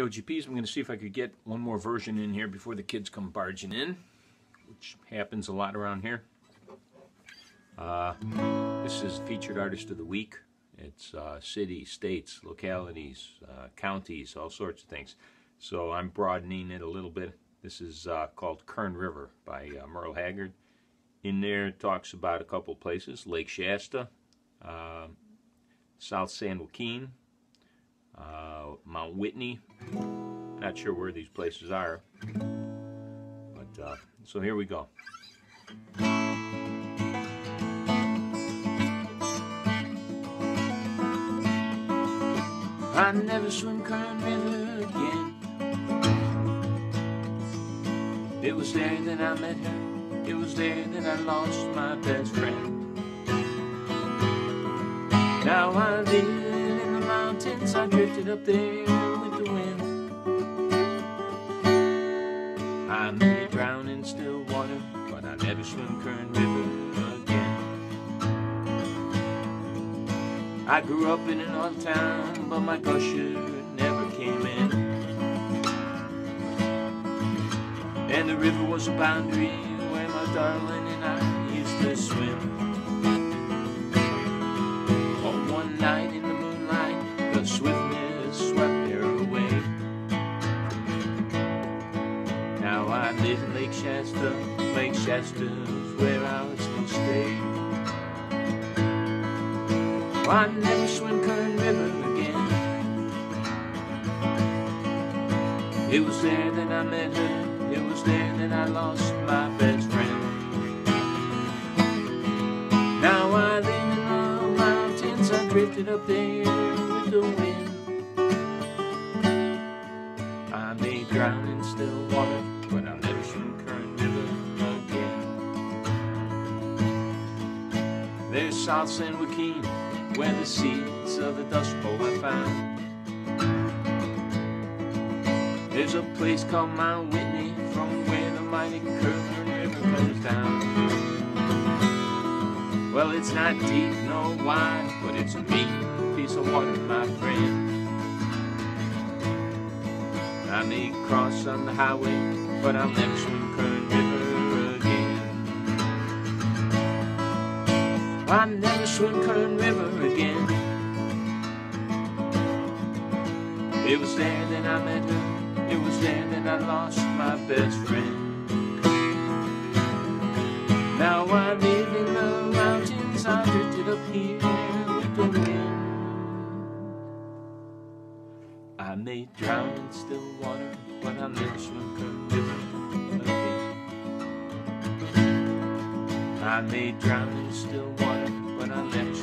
Yo, GPs, I'm going to see if I could get one more version in here before the kids come barging in, which happens a lot around here. Uh, this is Featured Artist of the Week. It's uh, cities, states, localities, uh, counties, all sorts of things. So I'm broadening it a little bit. This is uh, called Kern River by uh, Merle Haggard. In there, it talks about a couple places Lake Shasta, uh, South San Joaquin, uh, Mount Whitney. Not sure where these places are, but uh, so here we go. I never swim Kern River again. It was there that I met her. It was there that I lost my best friend. Now I live I drifted up there with the wind. I may drown in still water, but I never swim Kern River again. I grew up in an old town, but my gusher never came in. And the river was a boundary where my darling and I used to swim. Live in Lake Shasta. Lake Shasta's where I was gonna stay. Well, I never swim Kern River again. It was there that I met her. It was there that I lost my best friend. Now I live in the mountains. I drifted up there the wind. I may drown in still water, but I'll never swim Kern River again. There's South San Joaquin, where the seeds of the Dust Bowl I found. There's a place called Mount Whitney, from where the mighty Kern River comes down. Well, it's not deep nor wide, but it's a mean piece of water, my friend. I may cross on the highway, but I'll never swim Kern River again. I'll never swim Kern River again. It was there that I met her, it was there that I lost my best friend. Here wind. I may drown in still water, but I'll never swim River again. I may drown in still water, but I'll never